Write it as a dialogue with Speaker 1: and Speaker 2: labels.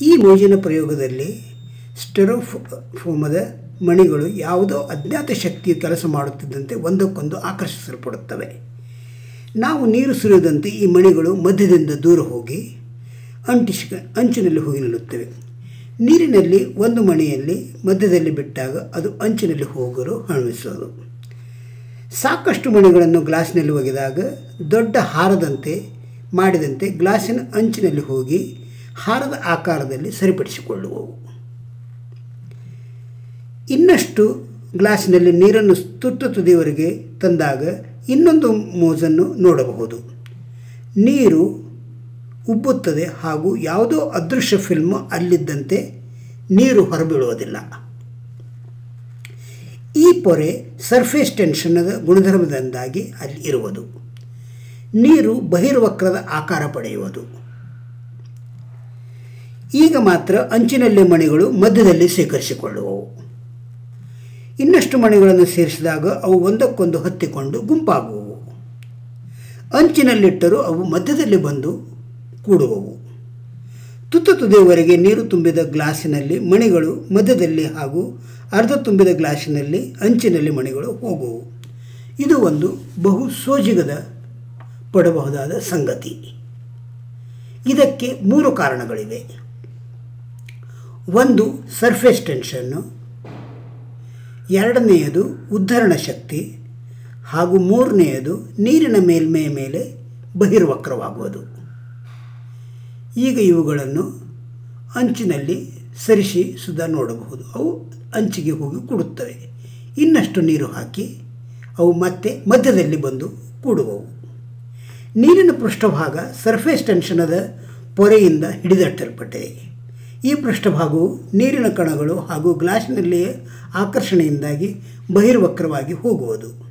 Speaker 1: ಈ ಮೋಜಿನ ಪ್ರಯೋಗದಲ್ಲಿ ಸ್ಟೆರೋಫೋಮದ ಮಣಿಗಳು ಯಾವುದೋ ಅಜ್ಞಾತ ಶಕ್ತಿಯು ಕೆಲಸ ಮಾಡುತ್ತಿದ್ದಂತೆ ಒಂದಕ್ಕೊಂದು ಆಕರ್ಷಿಸಲ್ಪಡುತ್ತವೆ. ನಾವು ನೀರು ಸುರಿಯದಂತೆ ಈ ಮಣಿಗಳು ಮಧ್ಯದಿಂದ ದೂರ ಹೋಗಿ ಅಂಟಿಸಿ ಅಂಚಿನಲ್ಲಿ ಹೋಗಿ ನಿಲ್ಲುತ್ತವೆ. ನೀರಿನಲ್ಲಿ ಒಂದು ಮಣಿಯಲ್ಲಿ ಮಧ್ಯದಲ್ಲಿ ಬಿಟ್ಟಾಗ ಅದು ಅಂಚಿನಲ್ಲಿ ಹೋಗಲು ಹಣಿಸೋದು ಸಾಕಷ್ಟು ಮಣಿಗಳನ್ನು ಗ್ಲಾಸಿನಲ್ಲಿ ಒಗೆದಾಗ ದೊಡ್ಡ ಹಾರದಂತೆ ಮಾಡಿದಂತೆ ಗ್ಲಾಸಿನ ಅಂಚಿನಲ್ಲಿ ಹೋಗಿ ಹಾರದ ಆಕಾರದಲ್ಲಿ ಸರಿಪಡಿಸಿಕೊಳ್ಳುವವು. ಇನ್ನಷ್ಟು ಗ್ಲಾಸಿನಲ್ಲಿ ನೀರನ್ನು ತುತ್ತ ತುದಿಯವರೆಗೆ ತಂದಾಗ ಇನ್ನೊಂದು ಮೋಜನ್ನು ನೋಡಬಹುದು. ನೀರು ಉಬ್ಬುತ್ತದೆ ಹಾಗೂ ಯಾವುದೋ ಅದೃಶ್ಯ ಫಿಲ್ಮ್ ಅಲ್ಲಿದ್ದಂತೆ ನೀರು ಹೊರಬೀಳುವುದಿಲ್ಲ. ಈ ಪೊರೆ ಸರ್ಫೇಸ್ ಟೆನ್ಷನ್ನದ ಗುಣಧರ್ಮದಿಂದಾಗಿ ಅಲ್ಲಿ ಇರುವುದು. ನೀರು ಬಹಿರ್ವಕ್ರದ ಆಕಾರ ಪಡೆಯುವುದು. ಈಗ ಮಾತ್ರ ಅಂಚಿನಲ್ಲಿ ಮಣಿಗಳು ಮಧ್ಯದಲ್ಲಿ ಸೇಕರಿಸಿಕೊಳ್ಳುವವು ಇನ್ನಷ್ಟು ಮಣಿಗಳನ್ನು ಸೇರಿಸಿದಾಗ ಅವು ಒಂದಕ್ಕೊಂದು ಹತ್ತಿಕೊಂಡು ಗುಂಪಾಗುವವು. ಅಂಚಿನಲ್ಲಿಟ್ಟರೂ ಅವು ಮಧ್ಯದಲ್ಲಿ ಬಂದು ಕೂಡುವವು. ತುತ್ತ ತುದಿಯವರೆಗೆ ನೀರು ತುಂಬಿದ ಗ್ಲಾಸಿನಲ್ಲಿ ಮಣಿಗಳು ಮಧ್ಯದಲ್ಲಿ ಹಾಗೂ ಅರ್ಧ ತುಂಬಿದ ಗ್ಲಾಸಿನಲ್ಲಿ ಅಂಚಿನಲ್ಲಿ ಮಣಿಗಳು ಹೋಗುವು ಇದು ಒಂದು ಬಹು ಸೋಜಿಗದ ಪಡಬಹುದಾದ ಸಂಗತಿ. ಇದಕ್ಕೆ ಮೂರು ಕಾರಣಗಳಿವೆ. ಒಂದು ಸರ್ಫೇಸ್ ಟೆನ್ಷನ್ನು ಎರಡನೆಯದು ಉದ್ಧರಣ ಶಕ್ತಿ ಹಾಗೂ ಮೂರನೆಯದು ನೀರಿನ ಮೇಲ್ಮೆಯ ಮೇಲೆ ಬಹಿರ್ವಕ್ರವಾಗುವುದು. ಈಗ ಇವುಗಳನ್ನು ಅಂಚಿನಲ್ಲಿ ಸರಿಸಿ ಸುಧಾ ನೋಡಬಹುದು. ಅವು ಅಂಚಿಗೆ ಹೋಗಿ ಕೂಡುತ್ತವೆ. ಇನ್ನಷ್ಟು ನೀರು ಹಾಕಿ ಅವು ಮತ್ತೆ ಮಧ್ಯದಲ್ಲಿ ಬಂದು ಕೂಡುವವು. ನೀರಿನ ಪೃಷ್ಠಭಾಗ ಸರ್ಫೇಸ್ ಟೆನ್ಷನದ ಪೊರೆಯಿಂದ ಹಿಡಿದಟ್ಟಲ್ಪಟ್ಟಿದೆ ಈ ಪೃಷ್ಠಭಾಗವು ನೀರಿನ ಕಣಗಳು ಹಾಗೂ ಗ್ಲಾಸಿನಲ್ಲಿಯೇ ಆಕರ್ಷಣೆಯಿಂದಾಗಿ ಬಹಿರ್ವಕ್ರವಾಗಿ ಹೋಗುವುದು.